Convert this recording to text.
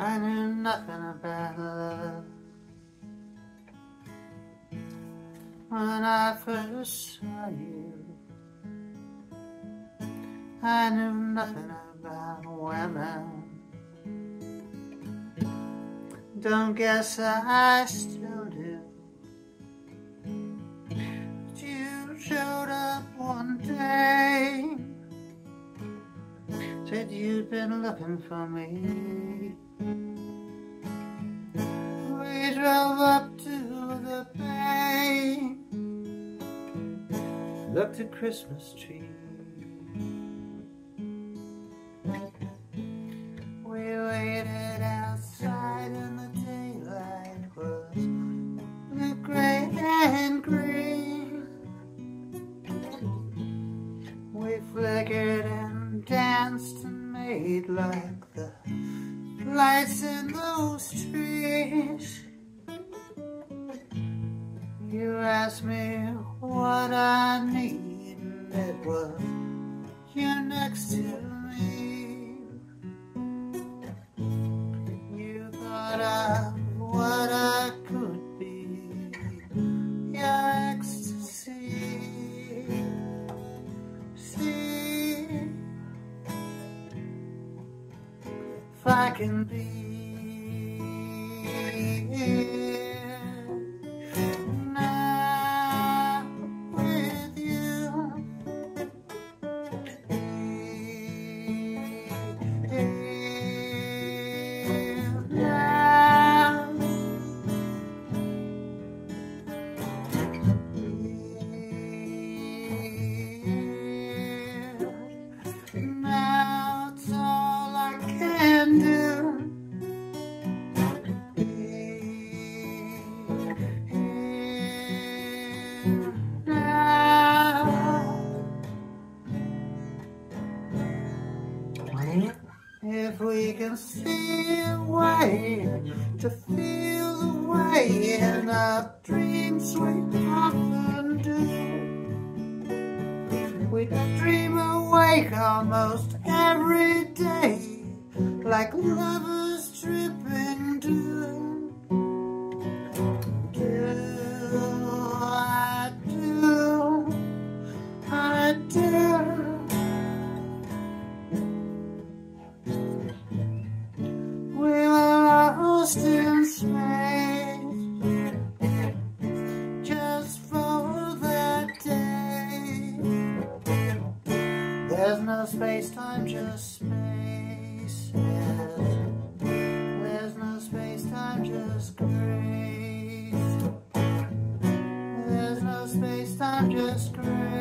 I knew nothing about love when I first saw you. I knew nothing about women. Don't guess I still said you'd been looking for me. We drove up to the bay, looked at Christmas trees. We waited outside and the daylight was the gray and green. And made like the lights in those trees. You asked me what I need, and it was you next to me. I can be if we can see a way to feel the way in our dreams we often do. We dream awake almost every day, like lovers tripping do. There's no space time, just space. There's no space time, just grace. There's no space time, just. Grace.